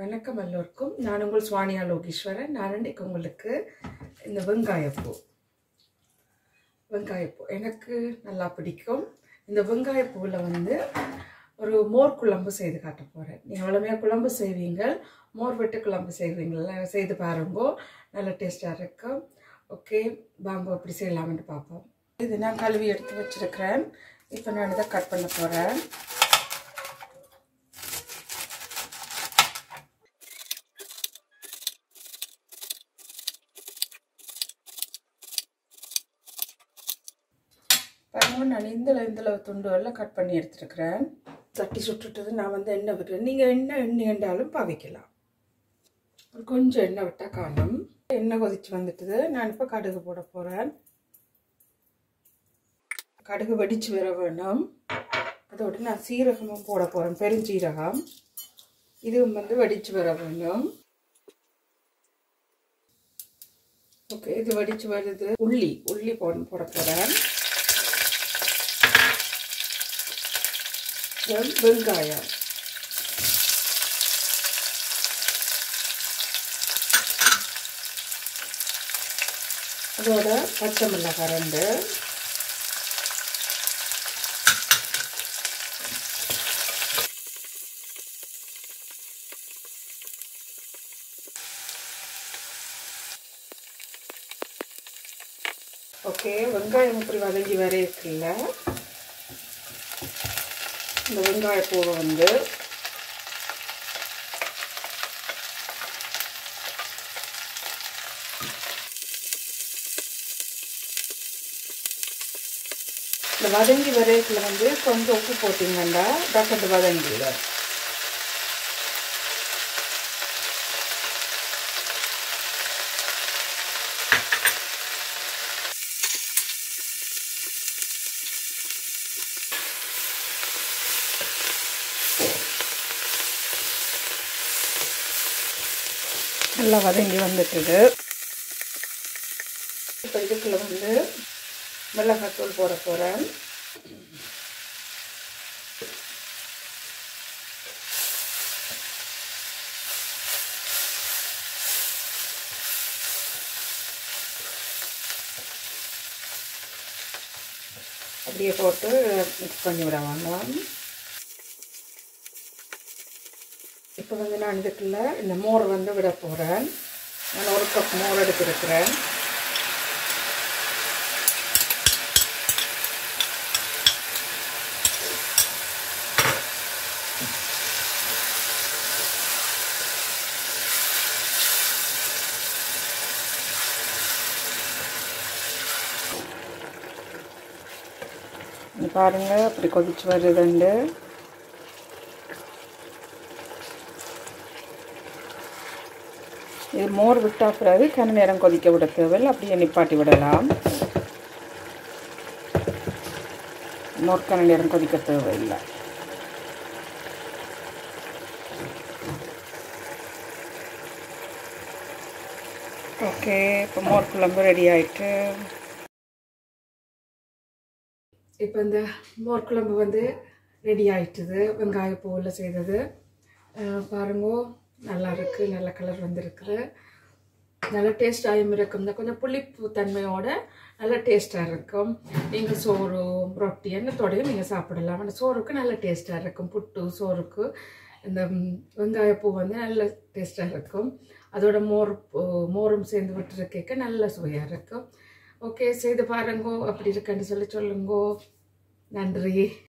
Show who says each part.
Speaker 1: வணக்கம் எல்லோருக்கும். நான் உங்கள் சுவானியா லோகீஸ்வரன். நான் இன்றைக்கு உங்களுக்கு இந்த வெங்காயப்பூ. வெங்காயப்பூ எனக்கு நல்லா பிடிக்கும். இந்த வெங்காயப்பூவில் வந்து ஒரு மோர் குழம்பு செய்து காட்ட போகிறேன் நீங்கள் வளமையாக குழம்பு செய்வீங்க. மோர் வெட்டு குழம்பு செய்வீங்கள செய்து பாருங்கோ. நல்ல டேஸ்ட்டாக இருக்கும் ஓகே வாங்க அப்படி செய்யலாம்னு பார்ப்போம். இது நான் கழுவி எடுத்து வச்சுருக்கிறேன். இப்போ நான் இதை கட் பண்ண போகிறேன் பாருங்க நான் இந்த துண்டு எல்லாம் கட் பண்ணி எடுத்துருக்கிறேன். சட்டி சுட்டுட்டது நான் வந்து எண்ணெய் விட்டுறேன். நீங்கள் எண்ணெய் எண்ணெய் என்றாலும் பாவிக்கலாம். ஒரு கொஞ்சம் எண்ணெய் விட்டால் காணும். எண்ணெய் கொதிச்சு வந்துட்டுது. நான் இப்போ கடுகு போட போகிறேன் கடுகு வெடிச்சு வர வேணும். அதோட நான் சீரகமும் போட போகிறேன் பெருஞ்சீரகம். இதுவும் வந்து வெடிச்சு வர வேணும். ஓகே இது வெடிச்சு வருது. உள்ளி உள்ளி போட போட போகிறேன் வெங்காயம் அதோட பச்சை மிளகாய் ரெண்டு ஓகே வெங்காயம் இப்படி வதங்கி வர இருக்குல்ல இந்த வெங்காய பூவை வந்து இந்த வதங்கி வரையத்தில் வந்து கொஞ்சம் உப்பு போட்டிங்கன்னா டக்கண்டு வதங்கில நல்லா வதங்கி வந்துட்டுது இப்போ இதுக்குள்ள வந்து மிளகாத்தூள் போட போகிறேன் அப்படியே போட்டு மிக்ஸ் பண்ணி விட வேண்டாம் இப்போ வந்து நான் இதுக்குள்ள இந்த மோர் வந்து விட போகிறேன் நான் ஒரு கப் மோர் எடுத்துருக்கிறேன். பாருங்க அப்படி கொதிச்சு வருதுண்டு. இது மோர் விட்டா பிறகு கன நேரம் கொதிக்க விட தேவையில்லை. அப்படியே நிப்பாட்டி விடலாம். மோர் கன நேரம் கொதிக்க தேவையில்லை. ஓகே இப்போ மோர் குழம்பு ரெடி ஆயிட்டு. இப்போ இந்த மோர் குழம்பு வந்து ரெடி ஆயிட்டுது. வெங்காய பூவில் செய்தது. பாருங்கோ நல்லா இருக்குது நல்ல கலர் வந்துருக்குது நல்ல டேஸ்டாகவும் இருக்கும். இந்த கொஞ்சம் புளிப்பு தன்மையோட நல்ல டேஸ்ட்டாக இருக்கும். நீங்கள் சோறு ரொட்டி என்னத்தோடையும் நீங்கள் சாப்பிடலாம். அந்த சோறுக்கு நல்ல டேஸ்ட்டாக இருக்கும். புட்டு சோறுக்கு இந்த வெங்காயப்பூ வந்து நல்ல டேஸ்ட்டாக இருக்கும். அதோட மோர் மோரும் சேர்ந்து விட்டுருக்கேக்க நல்ல சுவையாக இருக்கும். ஓகே செய்து பாருங்கோ. அப்படி இருக்குன்னு சொல்லி சொல்லுங்கோ. நன்றி.